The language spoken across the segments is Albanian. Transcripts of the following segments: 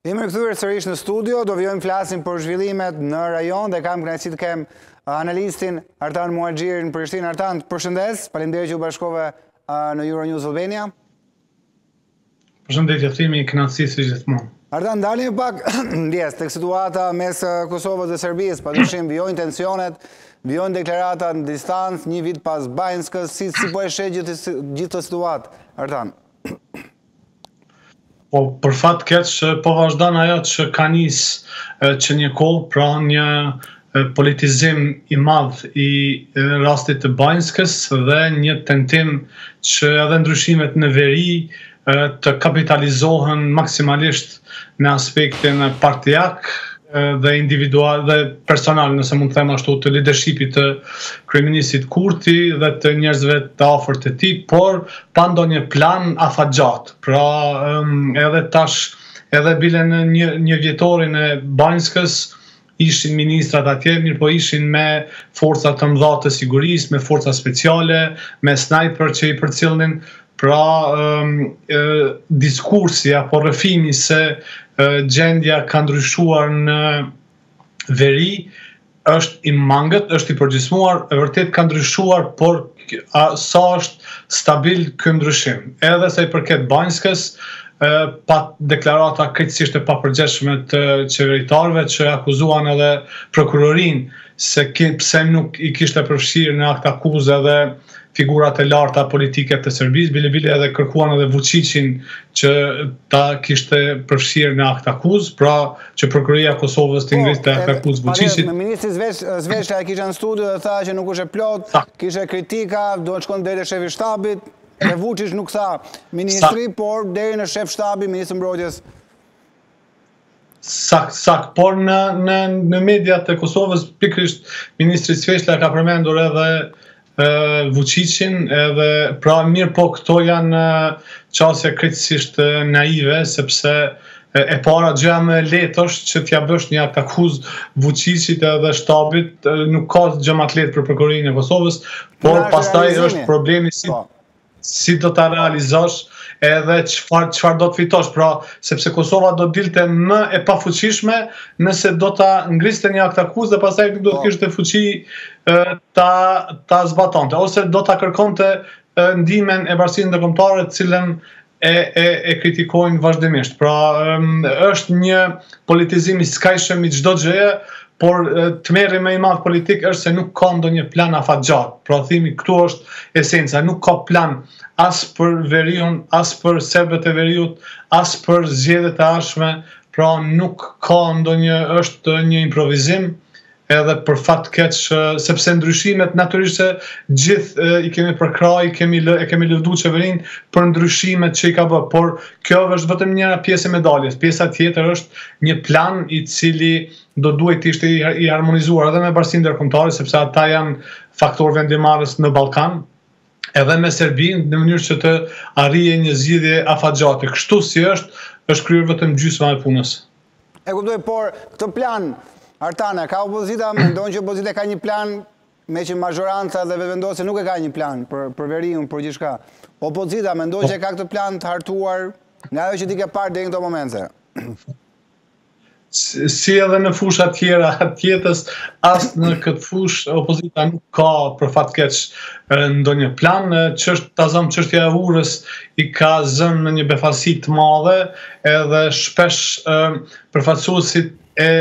Jemi këthyre sërish në studio, do vijojmë të flasim për zhvillimet në rajon dhe kam kënaqësinë të kem uh, analistin Artan Muhaxhiri në Prishtin. Artan, të përshëndes, faleminderit që u bashkove uh, në Euronews Albania. Përshëndetje, Jetmir, kënaqësi si gjithmonë. Artan, ndalemi pak ndjesë, te situata mes uh, Kosovës dhe Serbisë, pa dyshim vijojnë tensionet, vijojnë deklaratat në distancë, një vit pas Banjskës, si, si po e sheh gjithë këtë situatë, Artan? Po për fat keq po vazhdon ajo që ka nisë që një kohë, pra një politizim i madh i rastit të Banjskës dhe një tentim që edhe ndryshimet në veri të kapitalizohen maksimalisht në aspektin partiak, dhe individual dhe personal, nëse mund të them ashtu, të lidershipit të kryeministrit Kurti dhe të njerëzve të afërt të tij, por pa ndonjë plan afatgjatë. Pra, edhe tash, edhe bile në një njëvjetorin e Banjskës, ishin ministrat atje, mirëpo ishin me forca të mëdha të sigurisë, me forca speciale, me snajper që i përcillnin, Pra, diskursi apo rrëfimi se gjendja ka ndryshuar në veri, është i mangët, është i përgjysmuar, vërtet ka ndryshuar, por sa është stabil ky ndryshim. Edhe sa i përket Banjskës, pati deklarata krejtësisht të papërgjegjshme të qeveritarëve që akuzuan edhe prokurorinë se pse nuk i kishte përfshirë në aktakuzë dhe figurat e larta politike të Serbisë, bile bile edhe kërkuan edhe Vuçiçin që ta kishte përfshirë në aktakuzë, pra që prokuroria e Kosovës t'i po, ngrinte aktakuzë Vuçiçit. Po ministri Sveçla e kisha në studio dhe tha që nuk është e plotë, kishte kritika, do të shkojë deri te shefi i shtabit, dhe Vuçiç nuk tha ministri, por deri në shef shtabi, ministri i mbrojtjes. Saktë, saktë, por në në në mediat e Kosovës pikërisht ministri Sveçla ka përmendur edhe ë Vuçiçin edhe pra mirëpo këto janë qasje krejtësisht naive sepse e para gjëja më e lehtë është që t'ia bësh një aktakuzë Vuçiçit edhe shtabit nuk ka gjë më të lehtë për prokurorinë e Kosovës, por pastaj është problemi si po. si do ta realizosh edhe çfarë çfarë do të fitosh, pra sepse Kosova do të dilte më e pafuqishme nëse do ta ngrinte një aktakuzë dhe pastaj nuk do të po. kishte fuqi ta ta zbatonte ose do ta kërkonte ndihmën e bashkësisë ndërkombëtare të cilën e e e kritikojnë vazhdimisht. Pra është një politizim i skajshëm i çdo gjëje, por tmerri më i madh politik është se nuk ka ndonjë plan afatgjatë. Pra themi këtu është esenca, nuk ka plan as për veriun, as për serbët e veriut, as për zgjedhjet e ardhshme, pra nuk ka ndonjë është një improvizim edhe për fat keq sepse ndryshimet natyrisht se gjithë i kemi përkrah, i kemi, e kemi lëvdu qeverinë për ndryshimet që i ka bërë, por kjo është vetëm njëra pjesë e medaljes. Pjesa tjetër është një plan i cili do duhej të ishte i harmonizuar edhe me bashkësinë ndërkombëtare sepse ata janë faktor vendimmarrës në Ballkan edhe me Serbinë në mënyrë që të arrihej një zgjidhje afatgjate. Kështu si është, është kryer vetëm gjysma e punës. E kuptoj, por këtë plan, Artan, a e ka opozita, mendon që opozita ka një plan meqë mazhoranca dhe Vetëvendosje nuk e ka një plan për për veriun, për gjithçka. Opozita mendon që e ka këtë plan të hartuar nga ajo që ti ke parë deri në këto momente. si edhe në fusha tjera tjetës, as në këtë fushë opozita nuk ka për fat keq ndonjë plan, qësht ta zëmë çështja e urës i ka zënë në një befasi të madhe edhe shpesh përfaqësuesit e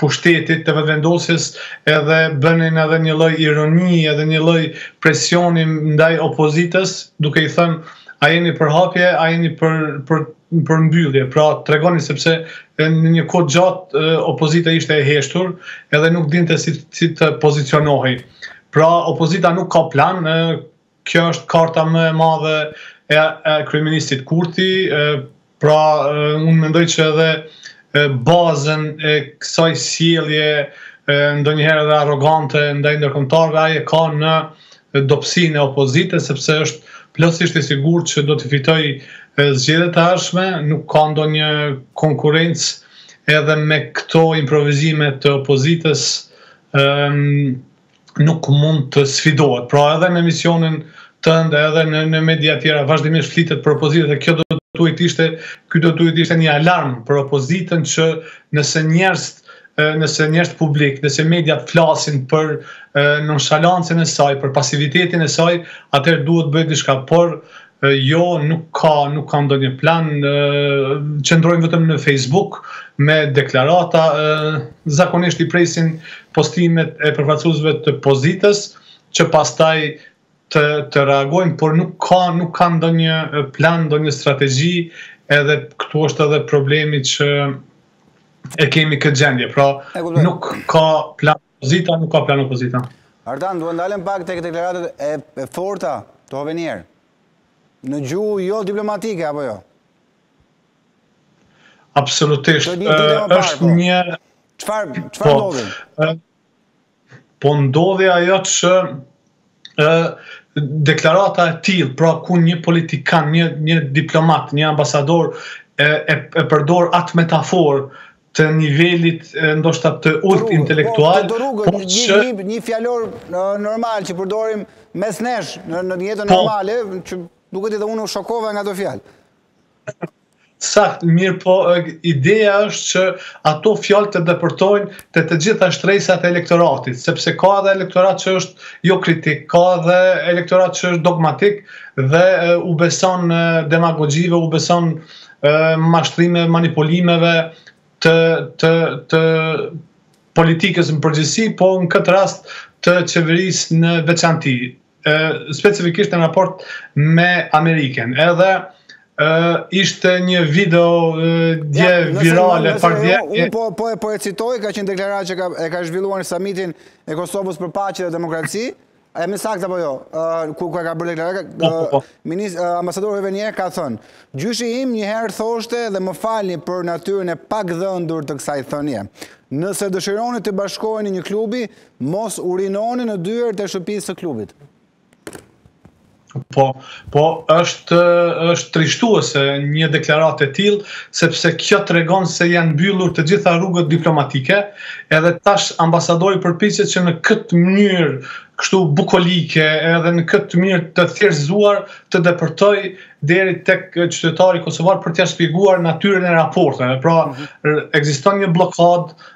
pushtetit të Vetëvendosjes edhe bënin edhe një lloj ironi edhe një lloj presioni ndaj opozitës duke i thënë a jeni për hapje a jeni për për për mbyllje, pra tregoni sepse në një kohë të gjatë opozita ishte e heshtur, edhe nuk dinte si si të pozicionohej. Pra opozita nuk ka plan, kjo është karta më e madhe e, e kryeministrit Kurti, pra unë mendoj që edhe bazën e kësaj sjellje ndonjëherë edhe arrogante ndaj ndërkombëtarëve ai e ka në dobësinë e opozitës sepse është plotësisht i sigurt që do t'i fitojë zgjedhjet e ardhshme, nuk ka ndonjë konkurrencë edhe me këto improvizime të opozitës nuk mund të sfidohet. Pra edhe në emisionin tënd edhe në në media të tjera vazhdimisht flitet për opozitën dhe kjo do duhej të ishte ky do duhej të ishte një alarm për opozitën që nëse njerëz nëse njerëzit publikë, nëse mediat flasin për nonshalancën e saj, për pasivitetin e saj, atëherë duhet të bëhet diçka, por jo nuk ka, nuk ka ndonjë plan, qëndrojnë vetëm në Facebook me deklarata, zakonisht i presin postimet e përfaqësuesve të pozitës, që pastaj të të reagojnë, por nuk ka nuk ka ndonjë plan, ndonjë strategji, edhe këtu është edhe problemi që e kemi këtë gjendje. Pra nuk ka plan opozita, nuk ka plan opozita. Ardian, dua të ndalem pak tek deklaratat e, e forta të Hovenier. Në gjuhë jo diplomatike apo jo? Absolutisht. Është një çfarë çfarë po ndodh? Po ndodhi ajo që ë deklarata e tillë, pra ku një politikan, një një diplomat, një ambasador e e, e përdor atë metaforë të nivelit ndoshta të ulët intelektual, po, rrugë, po një, që... një, një fjalor normal që përdorim mes nesh në, në jetën po, normale, që duket edhe unë u shokova nga ato fjalë. Saktë, mirëpo ideja është që ato fjalë të depërtojnë te të gjitha shtresat e elektoratit, sepse ka edhe elektorat që është jo kritik, ka edhe elektorat që është dogmatik dhe u beson demagogjive, u beson mashtrimeve, manipulimeve të të të politikës në përgjithësi, po në këtë rast të qeverisë në veçanti. specifikisht në raport me Amerikën. Edhe ishte një video dje virale për dje. Unë po, po, po e citoj, ka qenë deklaratë që ka, e ka zhvilluar në samitin e Kosovës për paqe dhe demokraci, e më sakta apo jo, ku ka ka bërë deklaratë, po, po, po. Minis, ambasador Hovenier ka thënë, gjyshi im njëherë thoshte dhe më falni për natyrën e pagdhendur të kësaj thënie. Nëse dëshironi të bashkoheni një klubi, Mos urinoni në dyert të shtëpisë së klubit. Po, po është është trishtuese një deklaratë e tillë, sepse kjo tregon se janë mbyllur të gjitha rrugët diplomatike, edhe tash ambasadori përpiqet që në këtë mënyrë kështu bukolike, edhe në këtë mënyrë të thjeshtëzuar të depërtojë deri tek qytetari kosovar për t'ia shpjeguar natyrën e raporteve. Pra, mhm. ekziston një bllokadë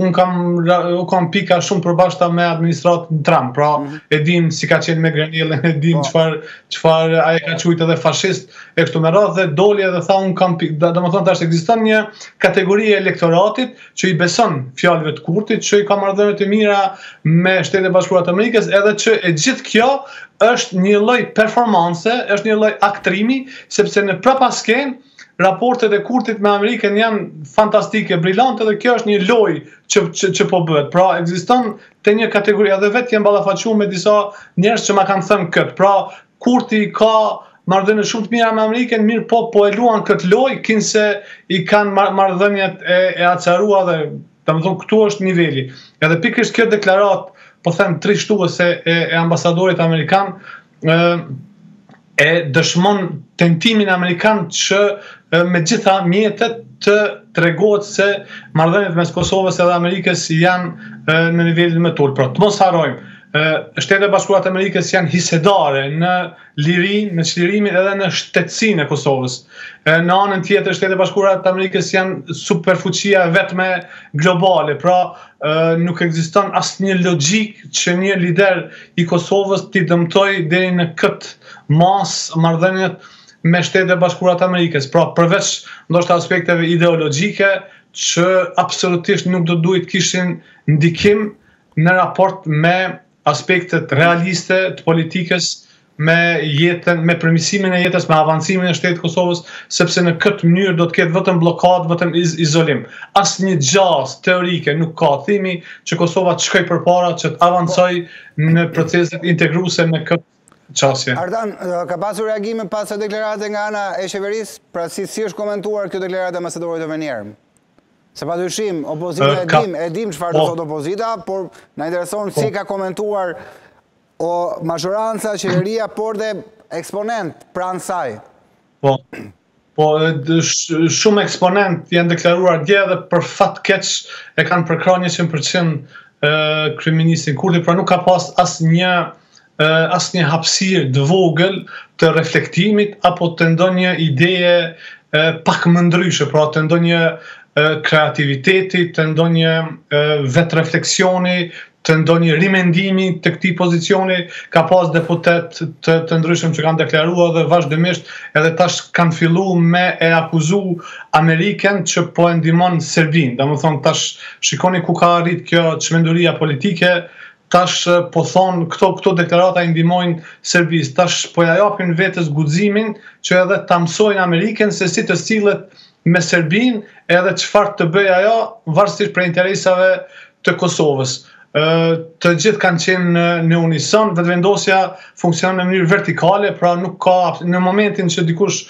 unë kam unë kam pika shumë të përbashkëta me administratën Trump, pra mm -hmm. e dim si ka qenë me Grenellin, e dim po. çfarë çfarë ai e ka qujt edhe fashist e kështu me radhë dhe doli edhe tha unë kam pika, domethënë tash ekziston një kategori e elektoratit që i beson fjalëve të Kurtit, që i ka marrëdhëniet e mira me Shtetet e Bashkuara të Amerikës, edhe që e gjithë kjo është një lloj performance, është një lloj aktrimi, sepse në prapaskenë raportet e Kurtit me Amerikën janë fantastike, brilante dhe kjo është një lojë që, që, që po bëhet. Pra, ekziston edhe një kategori edhe vetë jam ballafaqu me disa njerës që ma kanë thënë këtë. Pra, Kurti i ka marrëdhëniet shumë të mira me Amerikën, mirëpo po e luan këtë lojë, kinse i kanë marrëdhëniet e, e acaruara, domethënë këtu është niveli. Edhe pikërisht kjo deklaratë, po them trishtuese e, e ambasadorit amerikan, e dëshmon tentimin amerikan që me gjithë mjetet të tregohet se marrëdhëniet mes Kosovës edhe Amerikës janë në nivelin më të ulët. Pra, të mos harrojmë, Shtetet e Bashkuara të Amerikës janë hisedare në lirinë, në çlirimin edhe në shtetësinë e Kosovës. Në anën tjetër, Shtetet e Bashkuara të Amerikës janë superfuqia e vetme globale, pra nuk ekziston asnjë logjikë që një lider i Kosovës t'i dëmtojë deri në këtë masë marrëdhëniet me Shtetet e Bashkuara të Amerikës. Pra, përveç ndoshta aspekteve ideologjike që absolutisht nuk do duhej të kishin ndikim në raport me aspektet realiste të politikës me jetën, me përmirësimin e jetës, me avancimin e shtetit të Kosovës, sepse në këtë mënyrë do të ketë vetëm bllokadë, vetëm izolim. Asnjë gjasë teorike nuk ka, thimi që Kosova të shkojë përpara, që të avancojë në proceset integruese me këtë qasje. Ardan, ka pasur reagime pas kësaj deklarate nga ana e qeverisë, pra si si është komentuar kjo deklaratë e ambasadorit Hovenier? Se pa dyshim, opozita e dimë, e dimë çfarë po thotë opozita, por na intereson si e ka komentuar mazhoranca, qeveria, por dhe eksponentë pranë saj. Po, Po shumë eksponentë janë deklaruar dje dhe për fat keq e kanë përkrahur 100% ë kryeministrin Kurti, pra nuk ka pas asnjë asnjë hapësirë të vogël të reflektimit apo të ndonjë ideje pak më ndryshe, pra të ndonjë kreativiteti, të ndonjë vetërefleksioni, të ndonjë rimendimi të këtij pozicioni, ka pas deputetë të, të ndryshëm që kanë deklaruar dhe vazhdimisht edhe tash kanë fillu me e akuzu Amerikën që po e ndihmon Serbinë. Domethënë tash shikoni ku ka arrit kjo çmenduria politike, tash po thonë këto, këto deklarata i ndihmojnë Serbisë, tash po ia japin vetës guximin që edhe ta mësojnë Amerikën se si të sillet me Serbinë edhe çfarë të bëjë ajo varësisht prej interesave të Kosovës. Të gjithë kanë qenë në unison, Vetëvendosja funksionon në mënyrë vertikale, pra nuk ka në momentin që dikush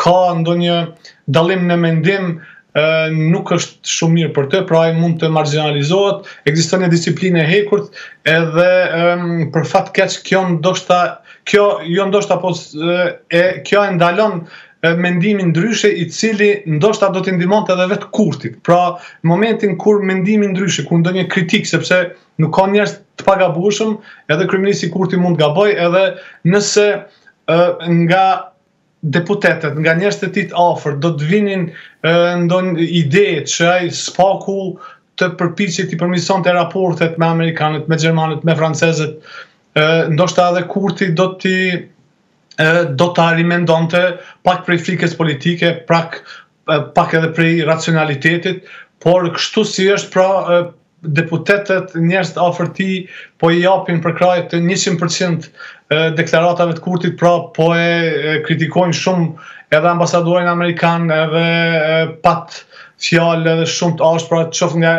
ka ndonjë dallim në mendim, nuk është shumë mirë për të, pra ai mund të margjinalizohet, ekziston një disiplinë e hekurt, edhe për fat keq kjo ndoshta kjo jo ndoshta po e kjo e ndalon mendimi ndryshe i cili ndoshta do t'i ndihmonte edhe vetë Kurtit. Pra, në momentin kur mendimi ndryshe, kur ndonjë kritikë sepse nuk ka njerëz të pagabueshëm, edhe kryeministri Kurti mund të gabojë edhe nëse nga deputetët, nga njerëzit e tij të afërt do të vinte ndonjë ide që ai së paku të përpiqej t'i përmirësonte raportet me amerikanët, me gjermanët, me francezët, ndoshta edhe Kurti do të do ta rimendonte pak prej frikës politike, pak pak edhe prej racionalitetit, por kështu si është pra deputetët, njerëzit afër tij po i japin përkrahje 100% deklaratave të Kurtit, pra po e kritikojnë shumë edhe ambasadorin amerikan, edhe pat fjalë edhe shumë të ashpra, qoftë nga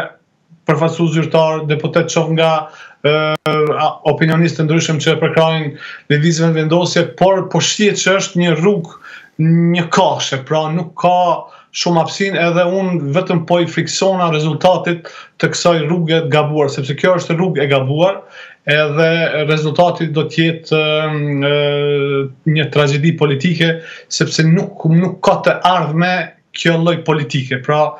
përfaqësues zyrtarë, deputetë qoftë nga opinionistë të ndryshëm që e përkrahin Lëvizjen Vetëvendosje, por po shihet që është një rrugë njëkahëshe, pra nuk ka shumë hapësirë edhe unë vetëm po i frikësohna rezultatit të kësaj rruge të gabuar, sepse kjo është rrugë e gabuar edhe rezultati do të jetë një tragjedi politike, sepse nuk, nuk ka të ardhme kjo lloj politike, pra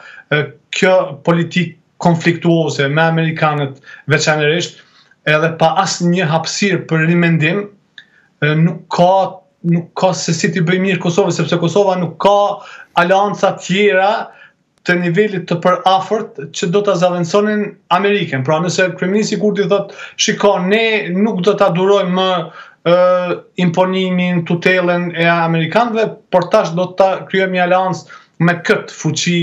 kjo politikë konfliktuoze me amerikanët veçanërisht, edhe pa asnjë hapësirë për rimendim, nuk ka nuk ka se si t'i bëjë mirë Kosovës, sepse Kosova nuk ka aleanca tjera të nivelit të përafërt që do ta zëvendësonin Amerikën. Pra nëse Kryeministri Kurti thotë, shiko, ne nuk do ta durojmë më imponimin, tutelën e amerikanëve, por tash do të krijojmë një aleancë me këtë fuqi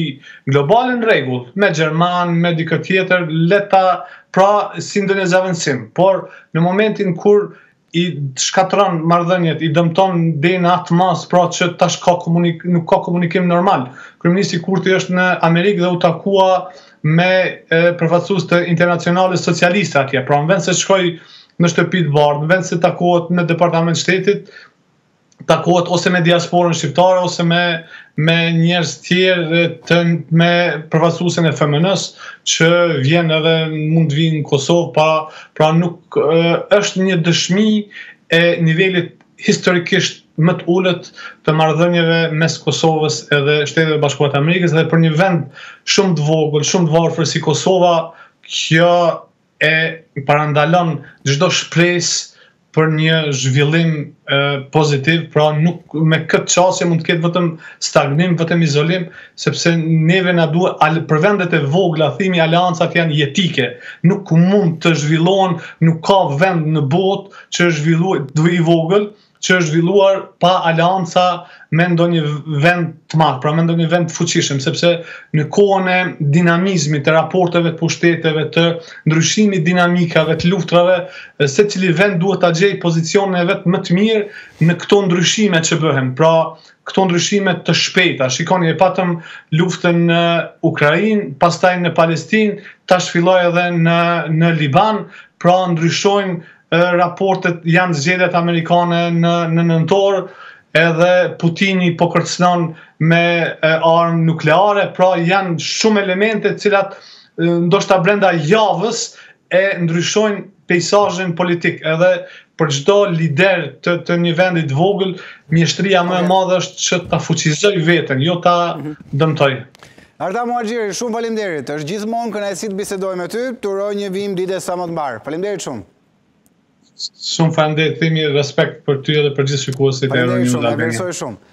globale në rregull, me Gjermani, me dikë tjetër, le ta, pra si ndonjë zëvendësim, por në momentin kur i shkatërron marrëdhëniet, i dëmton deri në atë masë, pra që tash ka komunik, nuk ka komunikim normal. Kryeministri Kurti është në Amerikë dhe u takua me përfaqësues të Internacionales së Socialiste atje. Pra në vend se të shkojë në Shtëpi të Bardhë, në vend se takohet në Departament të Shtetit, takohet ose me diasporën shqiptare ose me me njerëz të tjerë të me përfaqësuesin e FMN-së që vjen edhe mund të vijë në Kosovë pa pra nuk, është një dëshmi e nivelit historikisht më të ulët të marrëdhënieve mes Kosovës edhe Shteteve të Bashkuara të Amerikës dhe për një vend shumë të vogël, shumë të varfër si Kosova, kjo e parandalon çdo shpresë për një zhvillim pozitiv, pra nuk me këtë qasje mund të ketë vetëm stagnim, vetëm izolim, sepse neve na duhet al për vendet e vogla, thimi aleancat janë jetike, nuk mund të zhvillohen, nuk ka vend në botë që është zhvilluar dhe i vogël që është zhvilluar pa aleanca me ndonjë vend të madh, pra me ndonjë vend të fuqishëm, sepse në kohën e dinamizmit të raporteve të pushteteve, të ndryshimit të dinamikave, të luftërave, secili vend duhet ta gjejë pozicionin e vet më të mirë në këto ndryshime që bëhen. Pra, këto ndryshime të shpejta. Shikoni, e patëm luftën në Ukrainë, pastaj në Palestinë, tash filloi edhe në, në Liban, pra ndryshojnë raportet janë zgjedhjet amerikane në, në nëntor, edhe Putini po kërcënon me armë nukleare, pra janë shumë elemente të cilat ndoshta brenda javës e ndryshojnë peizazhin politik edhe për çdo lider të të një vendi të vogël, mjeshtria më e madhe është që ta fuqizojë veten, jo ta mhm. dëmtojë. Artan Muhaxhiri, shumë faleminderit. Është gjithmonë kënaqësi të bisedoj me ty. Të uroj një vijim dite sa më të mbarë. Faleminderit shumë. Shumë faleminderit, kemi respekt për ty edhe për gjithë shikuesit e Euronews. Faleminderit shumë, e vlerësoj shumë.